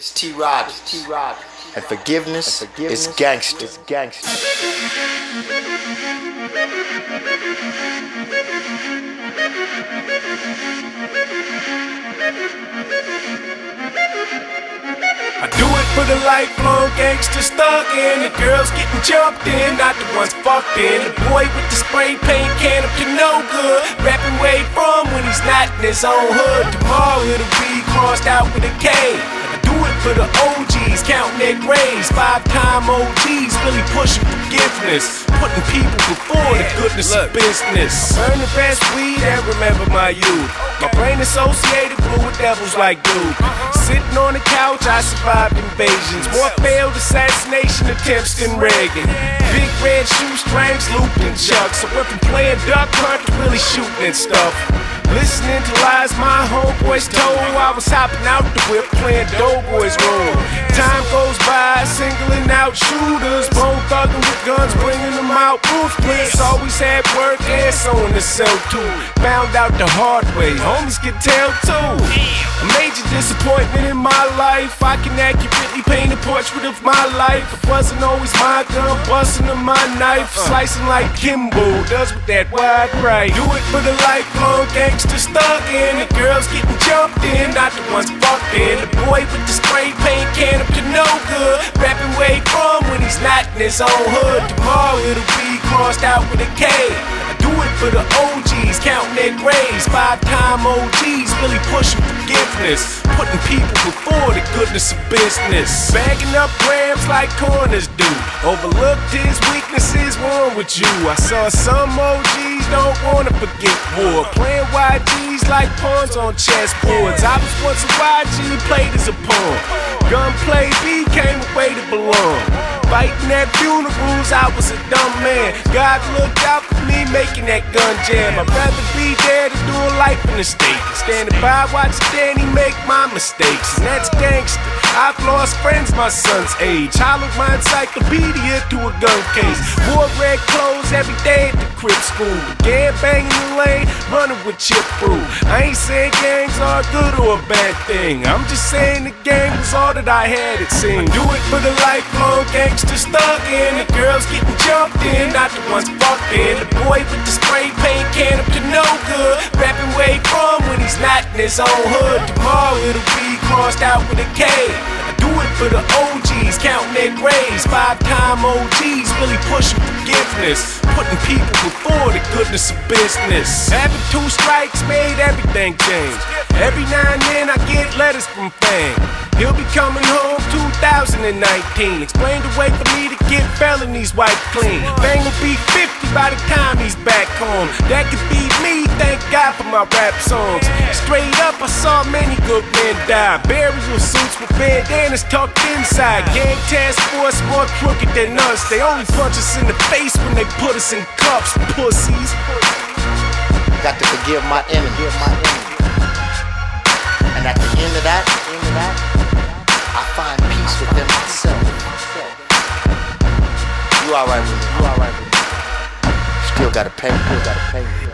It's T. Rodgers. T. Rodgers. And forgiveness, and forgiveness is gangster. It's gangster. I do it for the lifelong gangster stuck in. The girls getting jumped in, not the ones fucked in. The boy with the spray paint can up to no good. Rapping where he from when he's not in his own hood. Tomorrow it'll be crossed out with a K. It for the OGs, counting their graves. Five time OGs, really pushing forgiveness. Putting people before the goodness of business. Burn the best weed and remember my youth. My brain associated blue with devils like Duke. Sitting on the couch, I survived invasions. More failed assassination attempts than Reagan. Big red shoestrings, looped and chucks. So went from playing duck hunt to really shooting and stuff. Listening to lies my homeboys told. I was hopping out the whip playing Doughboys role. Singling out shooters. Bone thugging with guns, bringing them out ruthless. Always had work ass on the cell too. Found out the hard way, homies can tell too. A major disappointment in my life. I can accurately paint a portrait of my life. It wasn't always my gun, busting of my knife. Slicing like Kimbo does with that wide right. Do it for the lifelong gangster stuck in. The girls getting jumped in, not the ones fucked in. The boy with the spray paint can up he's not in his own hood. Tomorrow it'll be crossed out with a K. I do it for the OGs, counting their graves. Five time OGs, really pushing forgiveness. Putting people before the goodness of business. Bagging up grams like corners do. Overlooked his weaknesses, one with you. I saw some OGs don't wanna forget war. Playing YGs like pawns on chessboards. I was once a YG, played as a pawn. Gunplay became a way to belong. Fighting at funerals, I was a dumb man. God looked out for me, making that gun jam. I'd rather be there to do a life in the state. Standing by, watching Danny make my mistakes. And that's gangster. I've lost friends my son's age. Hollowed my encyclopedia to a gun case. Wore red clothes every day at the crib school. Began banging the lane, running with Chip Brew. I ain't saying gangs are good or a bad thing. I'm just saying the game was all that I had, it seemed. Do it for the lifelong gangster stuck in. The girls getting jumped in, not the ones fucked in. The boy with the spray paint can up to no good. Rapping he from when he's not in his own hood. Tomorrow it'll be crossed out with a K. I do it for the OGs, counting their graves. Five time OGs, really pushing forgiveness. Putting people before the goodness of business. Having two strikes made everything change. Every now and then I get letters from fame. He'll be coming home 2019. Explain the way for me to get felonies wiped clean. Bang will be 50 by the time he's back home. That could be me, thank God for my rap songs. Straight up, I saw many good men die. Burial suits with bandanas tucked inside. Gang task force more crooked than us. They only punch us in the face when they put us in cuffs, pussies. Got to forgive my enemy. And at the end of that, end of that, I find peace within myself. You alright with me? You alright with me? Still gotta pay. Still gotta pay.